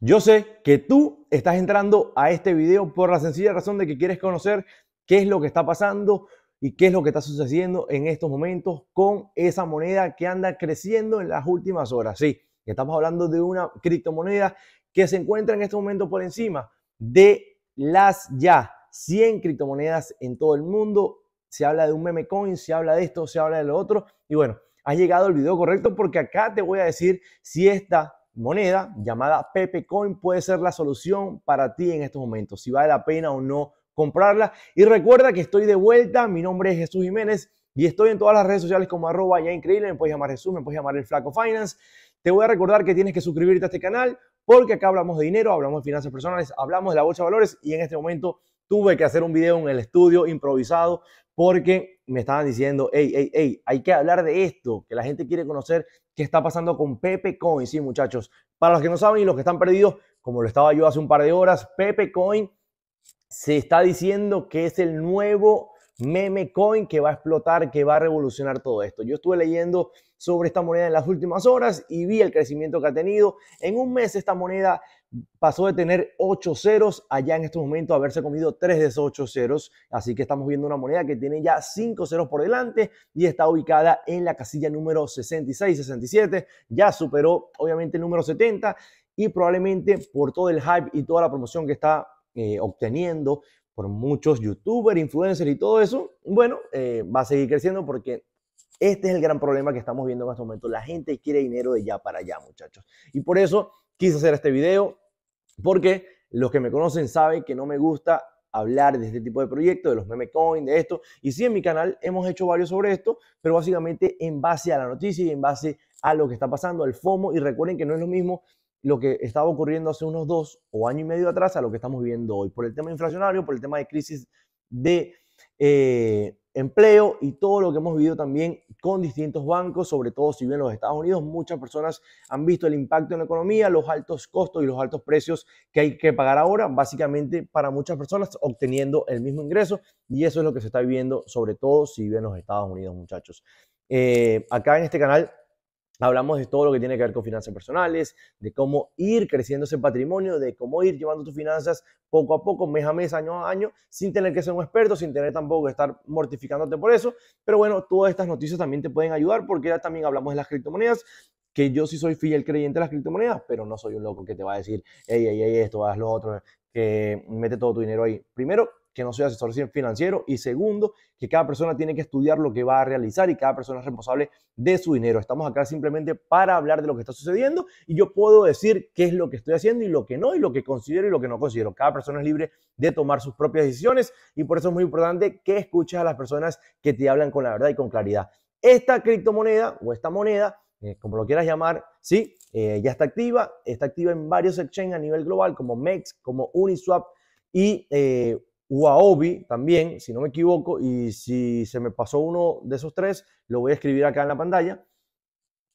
Yo sé que tú estás entrando a este video por la sencilla razón de que quieres conocer qué es lo que está pasando y qué es lo que está sucediendo en estos momentos con esa moneda que anda creciendo en las últimas horas. Sí, estamos hablando de una criptomoneda que se encuentra en este momento por encima de las ya 100 criptomonedas en todo el mundo. Se habla de un meme coin, se habla de esto, se habla de lo otro. Y bueno, has llegado al video correcto porque acá te voy a decir si esta moneda llamada Pepe Coin puede ser la solución para ti en estos momentos, si vale la pena o no comprarla. Y recuerda que estoy de vuelta, mi nombre es Jesús Jiménez y estoy en todas las redes sociales como arroba ya increíble, me puedes llamar Jesús, me puedes llamar el Flaco Finance. Te voy a recordar que tienes que suscribirte a este canal porque acá hablamos de dinero, hablamos de finanzas personales, hablamos de la bolsa de valores y en este momento tuve que hacer un video en el estudio improvisado porque me estaban diciendo, hey, hey, hey, hay que hablar de esto, que la gente quiere conocer qué está pasando con Pepe Coin. Sí, muchachos, para los que no saben y los que están perdidos, como lo estaba yo hace un par de horas, Pepe Coin se está diciendo que es el nuevo meme coin que va a explotar, que va a revolucionar todo esto. Yo estuve leyendo sobre esta moneda en las últimas horas y vi el crecimiento que ha tenido. En un mes esta moneda pasó de tener 8 ceros allá en este momento a haberse comido 3 de esos 8 ceros. Así que estamos viendo una moneda que tiene ya 5 ceros por delante y está ubicada en la casilla número 66-67. Ya superó obviamente el número 70 y probablemente por todo el hype y toda la promoción que está eh, obteniendo por muchos youtubers, influencers y todo eso, bueno, eh, va a seguir creciendo porque este es el gran problema que estamos viendo en este momento. La gente quiere dinero de ya para allá, muchachos. Y por eso quise hacer este video porque los que me conocen saben que no me gusta hablar de este tipo de proyectos, de los meme coin, de esto. Y sí, en mi canal hemos hecho varios sobre esto, pero básicamente en base a la noticia y en base a lo que está pasando, al FOMO. Y recuerden que no es lo mismo lo que estaba ocurriendo hace unos dos o año y medio atrás a lo que estamos viviendo hoy, por el tema inflacionario, por el tema de crisis de eh, empleo y todo lo que hemos vivido también con distintos bancos, sobre todo si bien los Estados Unidos, muchas personas han visto el impacto en la economía, los altos costos y los altos precios que hay que pagar ahora, básicamente para muchas personas obteniendo el mismo ingreso y eso es lo que se está viviendo, sobre todo si viven los Estados Unidos, muchachos. Eh, acá en este canal Hablamos de todo lo que tiene que ver con finanzas personales, de cómo ir creciendo ese patrimonio, de cómo ir llevando tus finanzas poco a poco, mes a mes, año a año, sin tener que ser un experto, sin tener tampoco que estar mortificándote por eso. Pero bueno, todas estas noticias también te pueden ayudar porque ya también hablamos de las criptomonedas, que yo sí soy fiel creyente de las criptomonedas, pero no soy un loco que te va a decir, hey, hey, hey, esto, haz lo otro, que mete todo tu dinero ahí. Primero, que no soy asesor financiero y segundo, que cada persona tiene que estudiar lo que va a realizar y cada persona es responsable de su dinero. Estamos acá simplemente para hablar de lo que está sucediendo y yo puedo decir qué es lo que estoy haciendo y lo que no y lo que considero y lo que no considero. Cada persona es libre de tomar sus propias decisiones y por eso es muy importante que escuches a las personas que te hablan con la verdad y con claridad. Esta criptomoneda o esta moneda eh, como lo quieras llamar, sí, eh, ya está activa, está activa en varios exchanges a nivel global como MEX, como Uniswap y eh, también, si no me equivoco, y si se me pasó uno de esos tres, lo voy a escribir acá en la pantalla,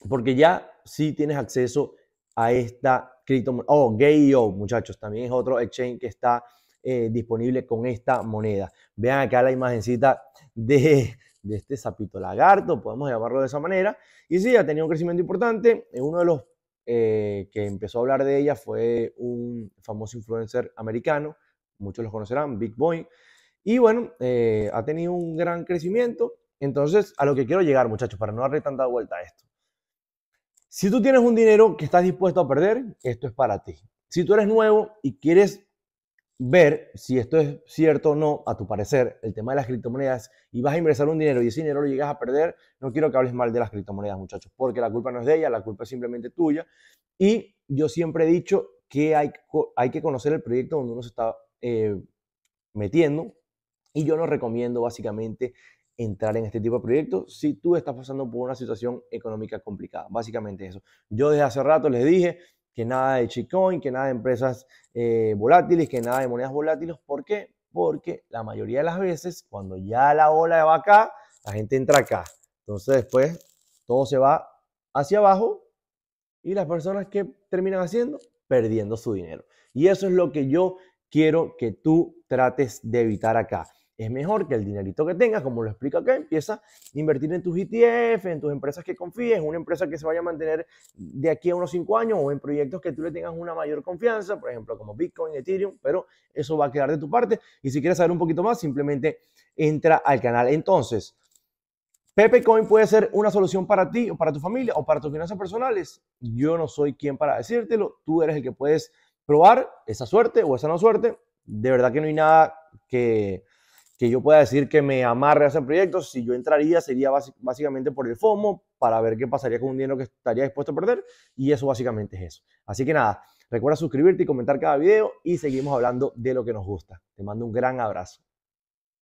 porque ya sí tienes acceso a esta criptomoneda. Oh, Gayo, muchachos, también es otro exchange que está eh, disponible con esta moneda. Vean acá la imagencita de, de este sapito lagarto, podemos llamarlo de esa manera. Y sí, ha tenido un crecimiento importante. Uno de los eh, que empezó a hablar de ella fue un famoso influencer americano muchos los conocerán, Big Boy. Y bueno, eh, ha tenido un gran crecimiento. Entonces, a lo que quiero llegar, muchachos, para no darle tanta vuelta a esto. Si tú tienes un dinero que estás dispuesto a perder, esto es para ti. Si tú eres nuevo y quieres ver si esto es cierto o no, a tu parecer, el tema de las criptomonedas, y vas a ingresar un dinero y ese dinero lo llegas a perder, no quiero que hables mal de las criptomonedas, muchachos, porque la culpa no es de ella, la culpa es simplemente tuya. Y yo siempre he dicho que hay, hay que conocer el proyecto donde uno se está eh, metiendo. Y yo no recomiendo básicamente entrar en este tipo de proyectos si tú estás pasando por una situación económica complicada. Básicamente eso. Yo desde hace rato les dije que nada de Bitcoin, que nada de empresas eh, volátiles, que nada de monedas volátiles. ¿Por qué? Porque la mayoría de las veces, cuando ya la ola va acá, la gente entra acá. Entonces después todo se va hacia abajo y las personas que terminan haciendo, perdiendo su dinero. Y eso es lo que yo quiero que tú trates de evitar acá. Es mejor que el dinerito que tengas, como lo explica acá, empieza a invertir en tus ETF, en tus empresas que confíes, en una empresa que se vaya a mantener de aquí a unos 5 años o en proyectos que tú le tengas una mayor confianza, por ejemplo, como Bitcoin, Ethereum, pero eso va a quedar de tu parte. Y si quieres saber un poquito más, simplemente entra al canal. Entonces, Pepe Coin puede ser una solución para ti o para tu familia o para tus finanzas personales. Yo no soy quien para decírtelo, tú eres el que puedes probar esa suerte o esa no suerte. De verdad que no hay nada que, que yo pueda decir que me amarre a ese proyecto. Si yo entraría sería básicamente por el FOMO, para ver qué pasaría con un dinero que estaría dispuesto a perder. Y eso básicamente es eso. Así que nada, recuerda suscribirte y comentar cada video y seguimos hablando de lo que nos gusta. Te mando un gran abrazo.